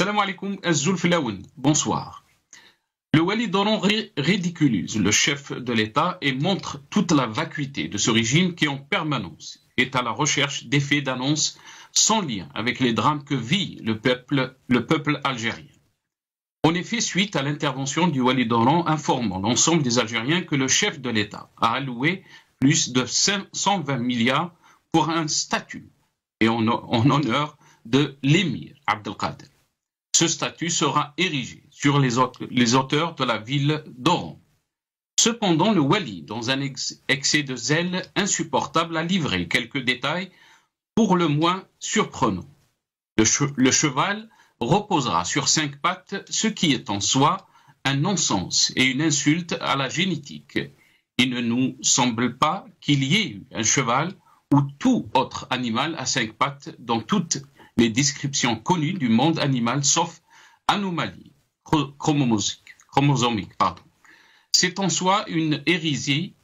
Salam alaikum, bonsoir. Le Wali Doron ridiculise le chef de l'État et montre toute la vacuité de ce régime qui en permanence est à la recherche d'effets d'annonce sans lien avec les drames que vit le peuple, le peuple algérien. En effet, suite à l'intervention du Wali Doron informant l'ensemble des Algériens que le chef de l'État a alloué plus de 120 milliards pour un statut et en, en honneur de l'émir Abdelkader. Ce statut sera érigé sur les, auteurs de la ville d'Oran. Cependant, le Wali, dans un excès de zèle insupportable, a livré quelques détails pour le moins surprenants. Le, cheval reposera sur cinq pattes, ce qui est en soi un non-sens et une insulte à la génétique. Il ne nous semble pas qu'il y ait eu un cheval ou tout autre animal à cinq pattes dans toutes les descriptions connues du monde animal sauf anomalie chromosomique. C'est en soi une hérésie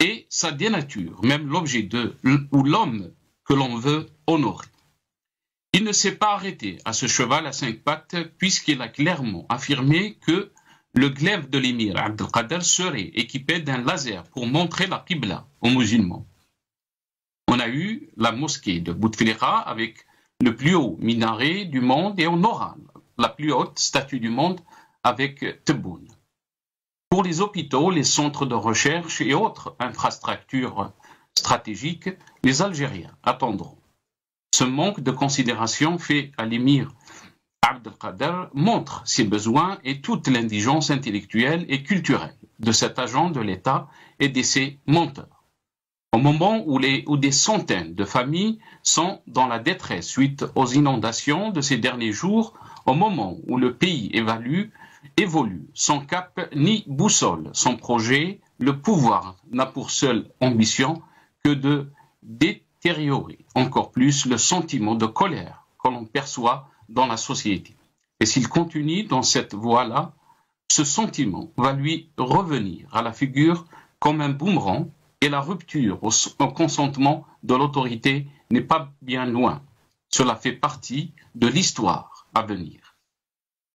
et ça dénature même l'objet de ou l'homme que l'on veut honorer. Il ne s'est pas arrêté à ce cheval à cinq pattes puisqu'il a clairement affirmé que le glaive de l'émir Abdelkader serait équipé d'un laser pour montrer la Qibla aux musulmans. On a eu la mosquée de Bouteflika avec le plus haut minaret du monde et on aura la plus haute statue du monde avec Tebboune. Pour les hôpitaux, les centres de recherche et autres infrastructures stratégiques, les Algériens attendront. Ce manque de considération fait à l'émir Abdelkader montre ses besoins et toute l'indigence intellectuelle et culturelle de cet agent de l'État et de ses menteurs. Au moment où, des centaines de familles sont dans la détresse suite aux inondations de ces derniers jours, au moment où le pays évalue, évolue sans cap ni boussole, son projet, le pouvoir n'a pour seule ambition que de détériorer encore plus le sentiment de colère que l'on perçoit dans la société. Et s'il continue dans cette voie-là, ce sentiment va lui revenir à la figure comme un boomerang et la rupture au, consentement de l'autorité n'est pas bien loin. Cela fait partie de l'histoire à venir.